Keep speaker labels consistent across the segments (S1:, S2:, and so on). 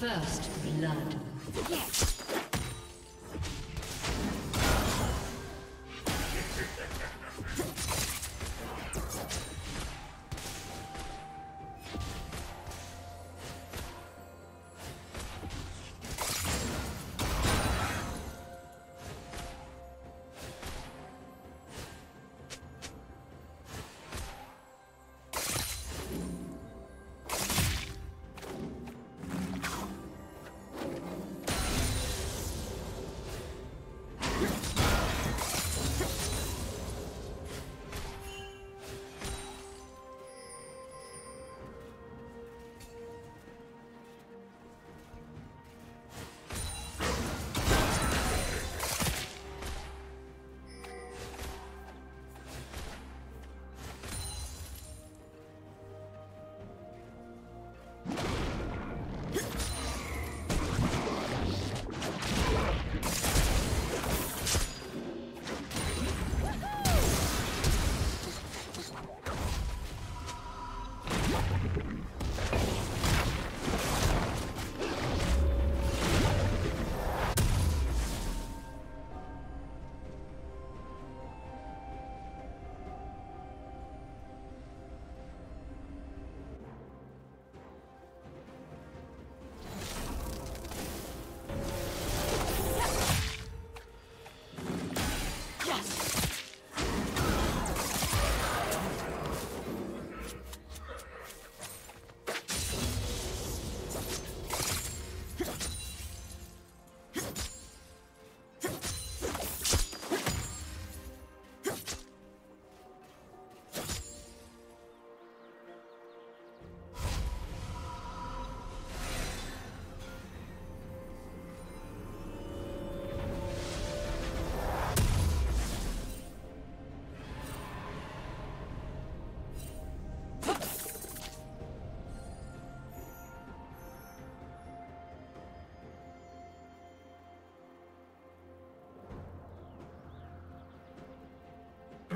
S1: First blood.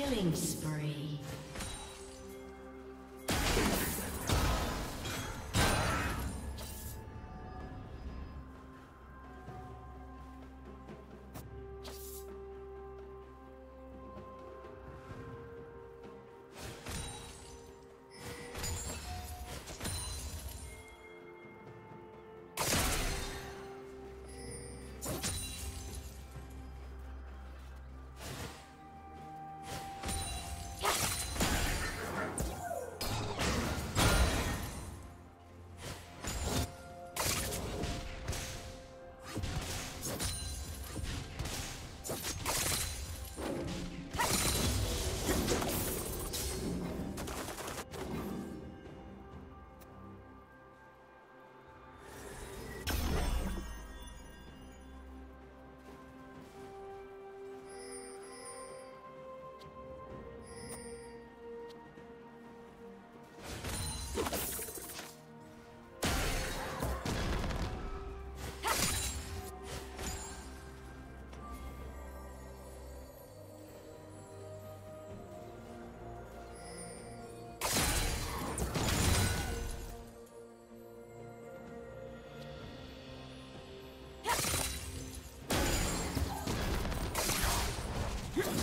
S1: Killing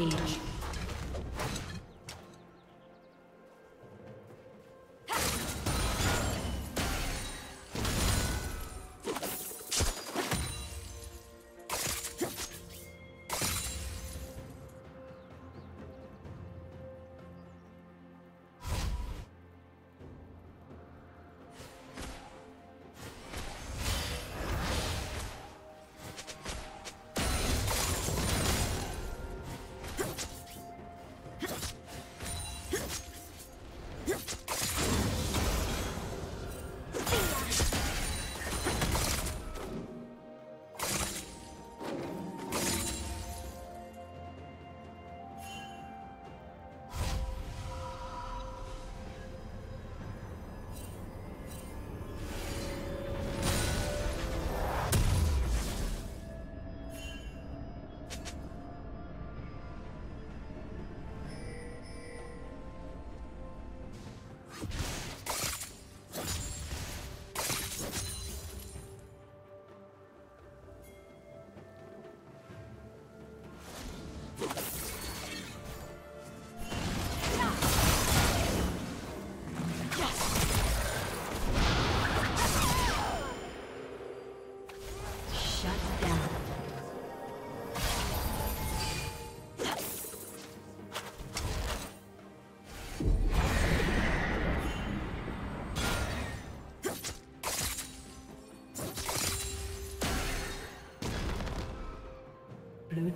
S1: Rampage.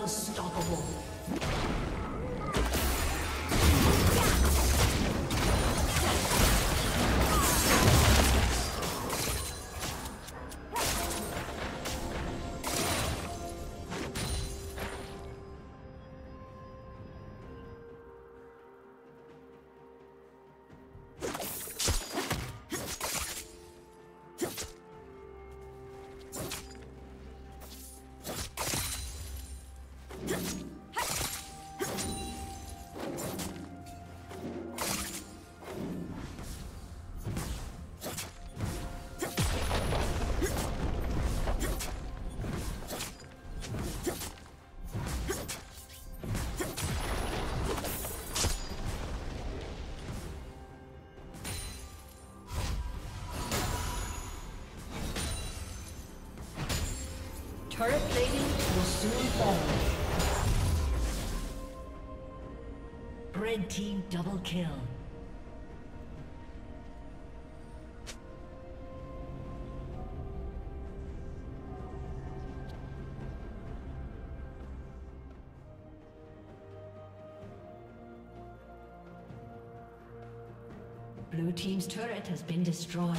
S1: Unstoppable. Turret plating will soon fall. Red team double kill. Blue Team's turret has been destroyed.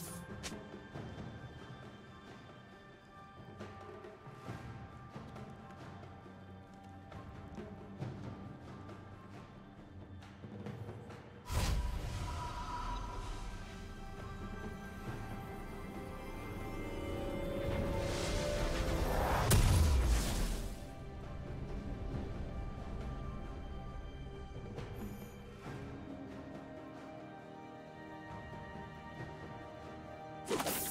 S1: Thanks.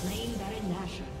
S1: slain Baron Nashor.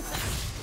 S1: Ha ha ha!